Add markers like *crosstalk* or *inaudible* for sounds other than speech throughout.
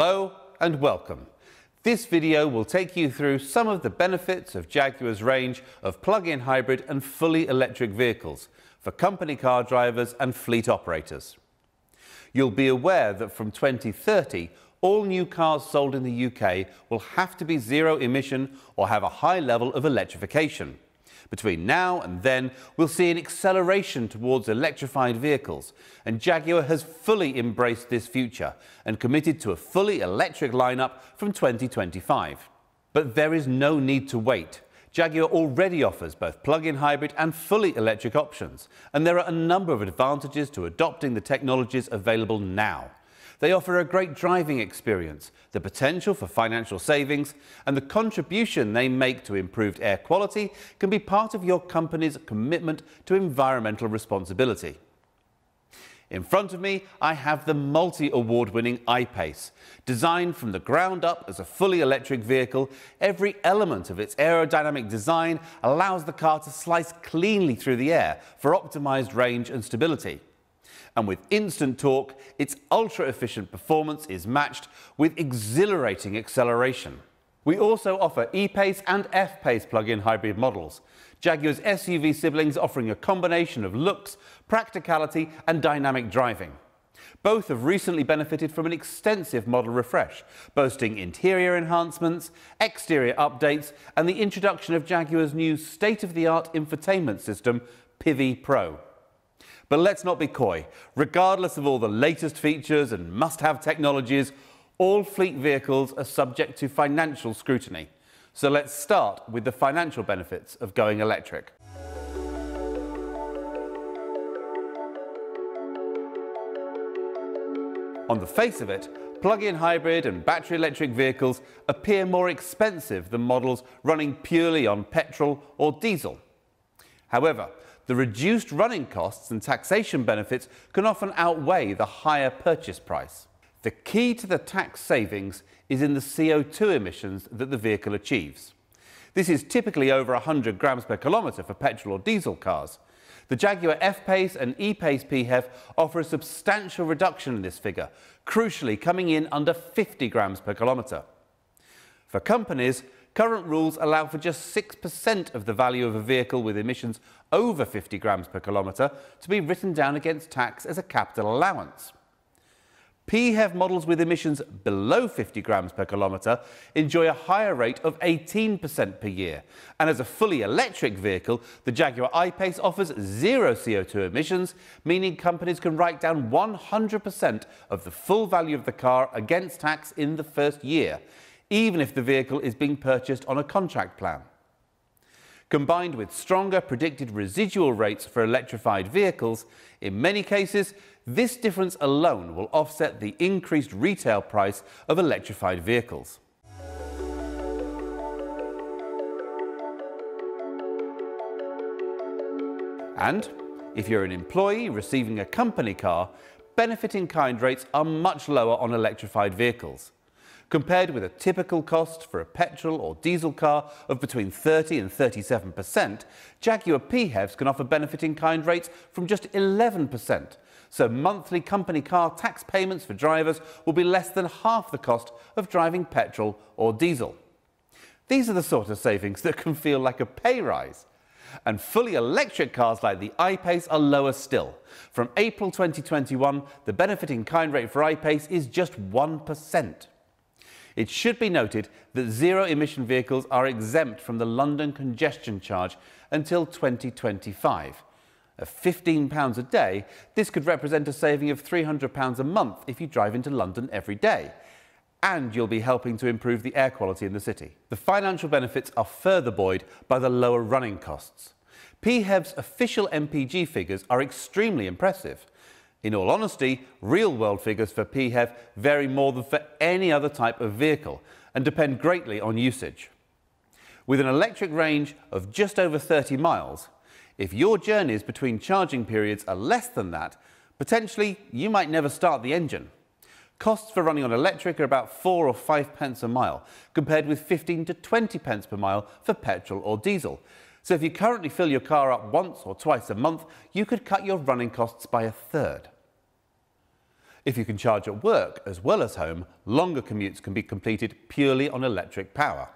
Hello and welcome. This video will take you through some of the benefits of Jaguar's range of plug-in hybrid and fully electric vehicles for company car drivers and fleet operators. You'll be aware that from 2030, all new cars sold in the UK will have to be zero emission or have a high level of electrification. Between now and then, we'll see an acceleration towards electrified vehicles, and Jaguar has fully embraced this future and committed to a fully electric lineup from 2025. But there is no need to wait. Jaguar already offers both plug-in hybrid and fully electric options, and there are a number of advantages to adopting the technologies available now. They offer a great driving experience, the potential for financial savings, and the contribution they make to improved air quality can be part of your company's commitment to environmental responsibility. In front of me, I have the multi-award winning I-Pace. Designed from the ground up as a fully electric vehicle, every element of its aerodynamic design allows the car to slice cleanly through the air for optimized range and stability and with instant torque, its ultra-efficient performance is matched with exhilarating acceleration. We also offer E-Pace and F-Pace plug-in hybrid models, Jaguar's SUV siblings offering a combination of looks, practicality and dynamic driving. Both have recently benefited from an extensive model refresh, boasting interior enhancements, exterior updates and the introduction of Jaguar's new state-of-the-art infotainment system, Pivi Pro. But let's not be coy. Regardless of all the latest features and must-have technologies, all fleet vehicles are subject to financial scrutiny. So let's start with the financial benefits of going electric. On the face of it, plug-in hybrid and battery electric vehicles appear more expensive than models running purely on petrol or diesel. However, the reduced running costs and taxation benefits can often outweigh the higher purchase price. The key to the tax savings is in the CO2 emissions that the vehicle achieves. This is typically over 100 grams per kilometre for petrol or diesel cars. The Jaguar F-Pace and E-Pace PHEV offer a substantial reduction in this figure, crucially coming in under 50 grams per kilometre. For companies, Current rules allow for just 6% of the value of a vehicle with emissions over 50 grams per kilometre to be written down against tax as a capital allowance. PHEV models with emissions below 50 grams per kilometre enjoy a higher rate of 18% per year. And as a fully electric vehicle, the Jaguar I-Pace offers zero CO2 emissions, meaning companies can write down 100% of the full value of the car against tax in the first year, even if the vehicle is being purchased on a contract plan. Combined with stronger predicted residual rates for electrified vehicles, in many cases, this difference alone will offset the increased retail price of electrified vehicles. And if you're an employee receiving a company car, benefit-in-kind rates are much lower on electrified vehicles compared with a typical cost for a petrol or diesel car of between 30 and 37%, Jaguar PHEVs can offer benefit-in-kind rates from just 11%. So monthly company car tax payments for drivers will be less than half the cost of driving petrol or diesel. These are the sort of savings *laughs* that can feel like a pay rise. And fully electric cars like the I-Pace are lower still. From April 2021, the benefit-in-kind rate for I-Pace is just 1%. It should be noted that zero-emission vehicles are exempt from the London congestion charge until 2025. At £15 a day, this could represent a saving of £300 a month if you drive into London every day. And you'll be helping to improve the air quality in the city. The financial benefits are further buoyed by the lower running costs. PHEV's official MPG figures are extremely impressive. In all honesty, real-world figures for PHEV vary more than for any other type of vehicle and depend greatly on usage. With an electric range of just over 30 miles, if your journeys between charging periods are less than that, potentially you might never start the engine. Costs for running on electric are about 4 or 5 pence a mile, compared with 15 to 20 pence per mile for petrol or diesel. So if you currently fill your car up once or twice a month, you could cut your running costs by a third. If you can charge at work as well as home, longer commutes can be completed purely on electric power.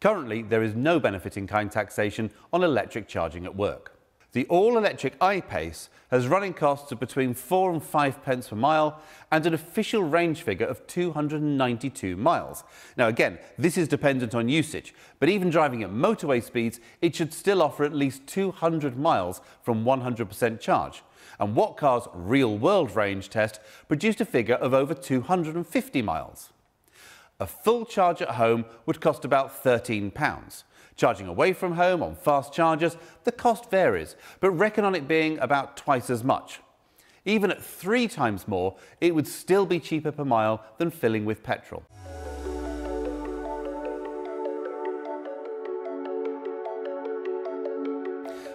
Currently, there is no benefit in kind taxation on electric charging at work. The all-electric I-Pace has running costs of between 4 and 5 pence per mile and an official range figure of 292 miles. Now again, this is dependent on usage, but even driving at motorway speeds, it should still offer at least 200 miles from 100% charge. And What Car's real-world range test produced a figure of over 250 miles. A full charge at home would cost about £13. Charging away from home on fast chargers, the cost varies, but reckon on it being about twice as much. Even at three times more, it would still be cheaper per mile than filling with petrol.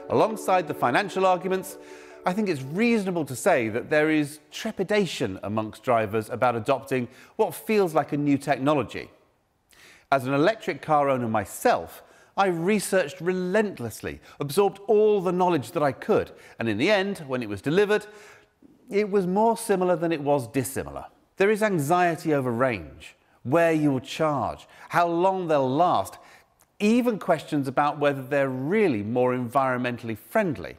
Alongside the financial arguments, I think it's reasonable to say that there is trepidation amongst drivers about adopting what feels like a new technology. As an electric car owner myself, I researched relentlessly, absorbed all the knowledge that I could, and in the end, when it was delivered, it was more similar than it was dissimilar. There is anxiety over range, where you will charge, how long they'll last, even questions about whether they're really more environmentally friendly.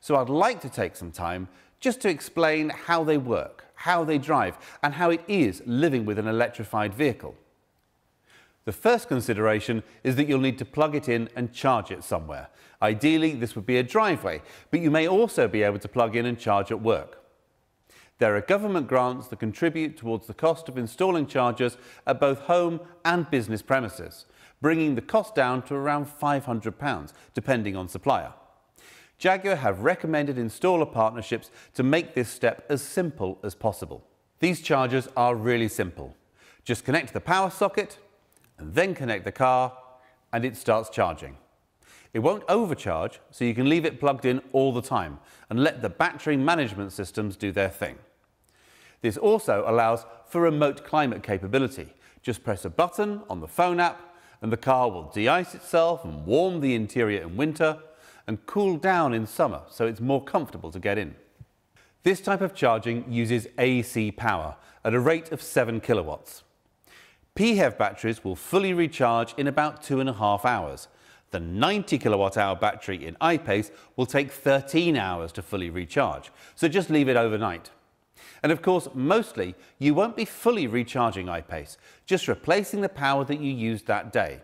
So I'd like to take some time just to explain how they work, how they drive, and how it is living with an electrified vehicle. The first consideration is that you'll need to plug it in and charge it somewhere. Ideally, this would be a driveway, but you may also be able to plug in and charge at work. There are government grants that contribute towards the cost of installing chargers at both home and business premises, bringing the cost down to around £500, depending on supplier. Jaguar have recommended installer partnerships to make this step as simple as possible. These chargers are really simple. Just connect the power socket, then connect the car and it starts charging. It won't overcharge, so you can leave it plugged in all the time and let the battery management systems do their thing. This also allows for remote climate capability. Just press a button on the phone app and the car will de-ice itself and warm the interior in winter and cool down in summer so it's more comfortable to get in. This type of charging uses AC power at a rate of 7 kilowatts. PHEV batteries will fully recharge in about two and a half hours. The 90 kilowatt hour battery in I-Pace will take 13 hours to fully recharge, so just leave it overnight. And of course, mostly, you won't be fully recharging I-Pace, just replacing the power that you used that day.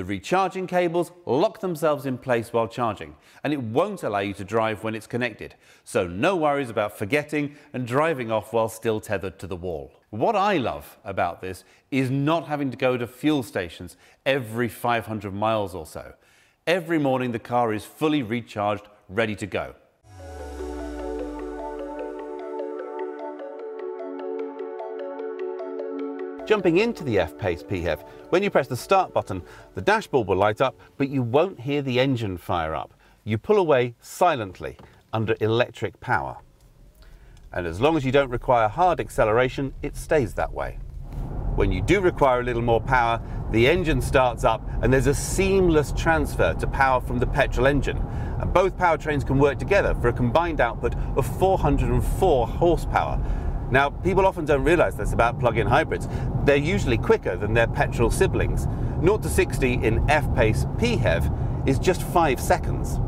The recharging cables lock themselves in place while charging, and it won't allow you to drive when it's connected, so no worries about forgetting and driving off while still tethered to the wall. What I love about this is not having to go to fuel stations every 500 miles or so. Every morning the car is fully recharged, ready to go. Jumping into the F-Pace PHEV, when you press the start button, the dashboard will light up, but you won't hear the engine fire up. You pull away silently under electric power. And as long as you don't require hard acceleration, it stays that way. When you do require a little more power, the engine starts up and there's a seamless transfer to power from the petrol engine. And both powertrains can work together for a combined output of 404 horsepower, now, people often don't realize this about plug-in hybrids. They're usually quicker than their petrol siblings. 0 to 60 in F-Pace PHEV is just 5 seconds.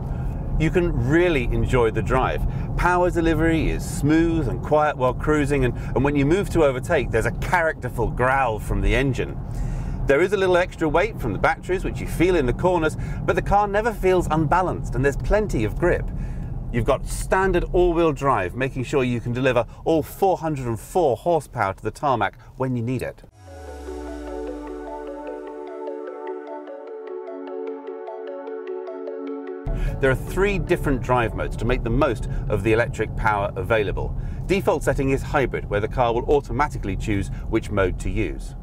You can really enjoy the drive. Power delivery is smooth and quiet while cruising, and, and when you move to overtake, there's a characterful growl from the engine. There is a little extra weight from the batteries, which you feel in the corners, but the car never feels unbalanced, and there's plenty of grip. You've got standard all-wheel drive, making sure you can deliver all 404 horsepower to the tarmac when you need it. There are three different drive modes to make the most of the electric power available. Default setting is hybrid, where the car will automatically choose which mode to use.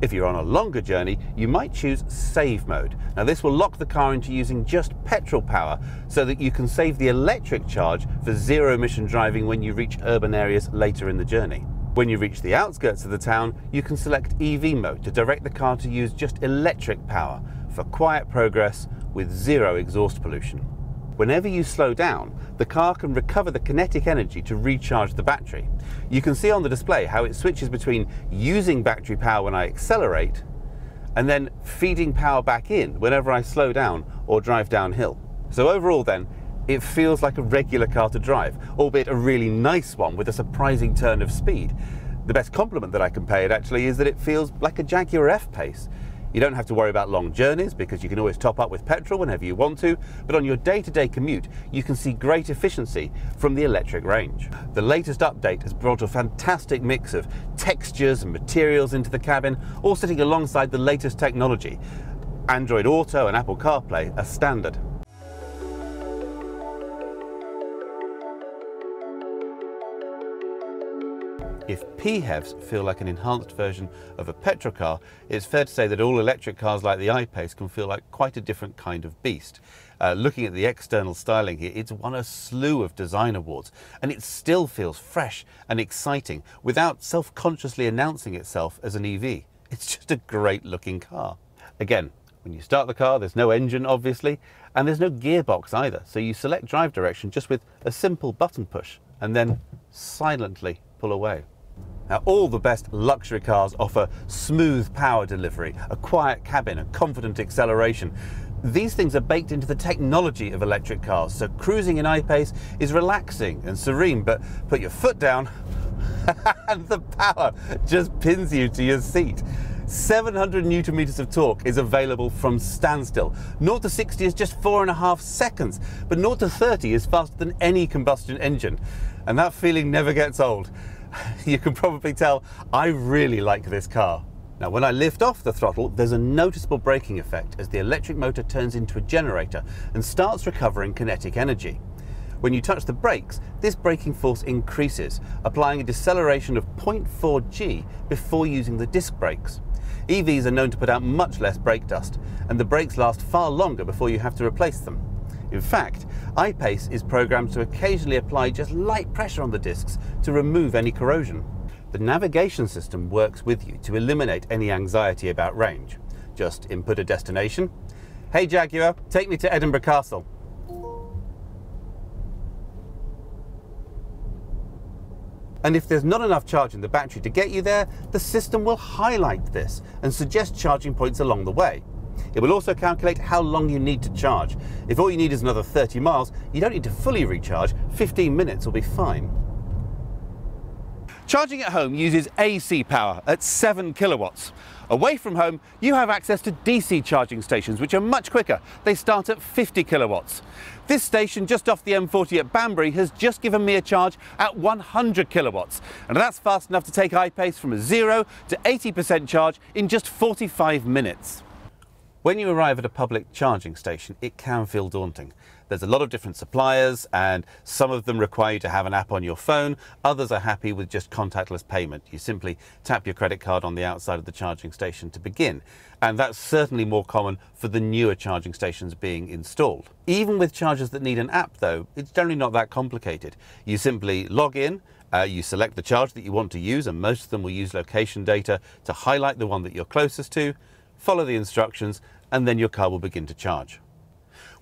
If you're on a longer journey, you might choose save mode. Now this will lock the car into using just petrol power so that you can save the electric charge for zero emission driving when you reach urban areas later in the journey. When you reach the outskirts of the town, you can select EV mode to direct the car to use just electric power for quiet progress with zero exhaust pollution. Whenever you slow down, the car can recover the kinetic energy to recharge the battery. You can see on the display how it switches between using battery power when I accelerate and then feeding power back in whenever I slow down or drive downhill. So overall then, it feels like a regular car to drive, albeit a really nice one with a surprising turn of speed. The best compliment that I can pay it actually is that it feels like a Jaguar F-Pace. You don't have to worry about long journeys because you can always top up with petrol whenever you want to, but on your day-to-day commute, you can see great efficiency from the electric range. The latest update has brought a fantastic mix of textures and materials into the cabin, all sitting alongside the latest technology. Android Auto and Apple CarPlay are standard. If PHEVs feel like an enhanced version of a petrol car, it's fair to say that all electric cars like the I-Pace can feel like quite a different kind of beast. Uh, looking at the external styling here, it's won a slew of design awards, and it still feels fresh and exciting without self-consciously announcing itself as an EV. It's just a great looking car. Again, when you start the car, there's no engine, obviously, and there's no gearbox either. So you select drive direction just with a simple button push and then silently pull away. Now, all the best luxury cars offer smooth power delivery, a quiet cabin, a confident acceleration. These things are baked into the technology of electric cars, so cruising in I-Pace is relaxing and serene, but put your foot down *laughs* and the power just pins you to your seat. 700 newton meters of torque is available from standstill. 0 to 60 is just four and a half seconds, but 0 to 30 is faster than any combustion engine. And that feeling never gets old. *laughs* you can probably tell I really like this car. Now when I lift off the throttle, there's a noticeable braking effect as the electric motor turns into a generator and starts recovering kinetic energy. When you touch the brakes, this braking force increases, applying a deceleration of 0.4 g before using the disc brakes. EVs are known to put out much less brake dust, and the brakes last far longer before you have to replace them. In fact, I-Pace is programmed to occasionally apply just light pressure on the discs to remove any corrosion. The navigation system works with you to eliminate any anxiety about range. Just input a destination. Hey Jaguar, take me to Edinburgh Castle. And if there's not enough charge in the battery to get you there, the system will highlight this and suggest charging points along the way. It will also calculate how long you need to charge. If all you need is another 30 miles, you don't need to fully recharge, 15 minutes will be fine. Charging at home uses AC power at 7 kilowatts. Away from home, you have access to DC charging stations, which are much quicker. They start at 50 kilowatts. This station just off the M40 at Banbury has just given me a charge at 100 kilowatts. And that's fast enough to take I-Pace from a 0 to 80% charge in just 45 minutes. When you arrive at a public charging station, it can feel daunting. There's a lot of different suppliers, and some of them require you to have an app on your phone. Others are happy with just contactless payment. You simply tap your credit card on the outside of the charging station to begin. And that's certainly more common for the newer charging stations being installed. Even with chargers that need an app, though, it's generally not that complicated. You simply log in, uh, you select the charge that you want to use, and most of them will use location data to highlight the one that you're closest to follow the instructions, and then your car will begin to charge.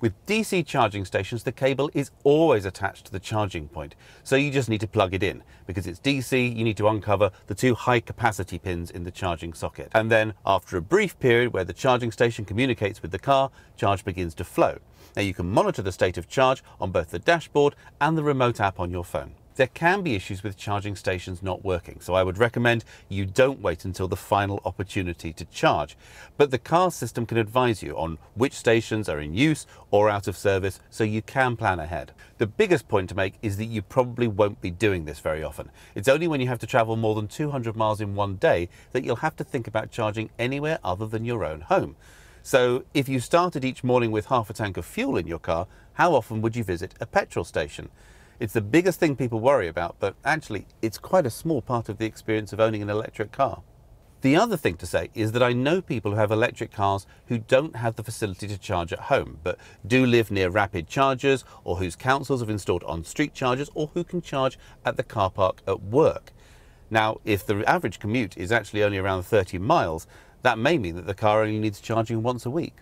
With DC charging stations, the cable is always attached to the charging point, so you just need to plug it in. Because it's DC, you need to uncover the two high capacity pins in the charging socket. And then, after a brief period where the charging station communicates with the car, charge begins to flow. Now you can monitor the state of charge on both the dashboard and the remote app on your phone there can be issues with charging stations not working, so I would recommend you don't wait until the final opportunity to charge. But the car system can advise you on which stations are in use or out of service, so you can plan ahead. The biggest point to make is that you probably won't be doing this very often. It's only when you have to travel more than 200 miles in one day that you'll have to think about charging anywhere other than your own home. So if you started each morning with half a tank of fuel in your car, how often would you visit a petrol station? It's the biggest thing people worry about, but actually, it's quite a small part of the experience of owning an electric car. The other thing to say is that I know people who have electric cars who don't have the facility to charge at home, but do live near rapid chargers or whose councils have installed on street chargers or who can charge at the car park at work. Now, if the average commute is actually only around 30 miles, that may mean that the car only needs charging once a week.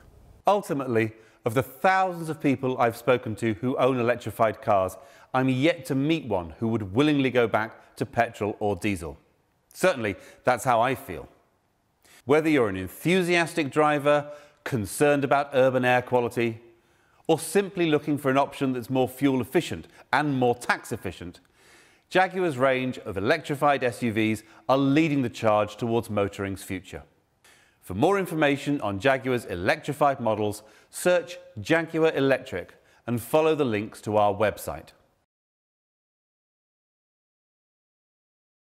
Ultimately, Of the thousands of people I've spoken to who own electrified cars, I'm yet to meet one who would willingly go back to petrol or diesel. Certainly, that's how I feel. Whether you're an enthusiastic driver, concerned about urban air quality, or simply looking for an option that's more fuel efficient and more tax efficient, Jaguar's range of electrified SUVs are leading the charge towards motoring's future. For more information on Jaguar's electrified models, search Jaguar Electric and follow the links to our website.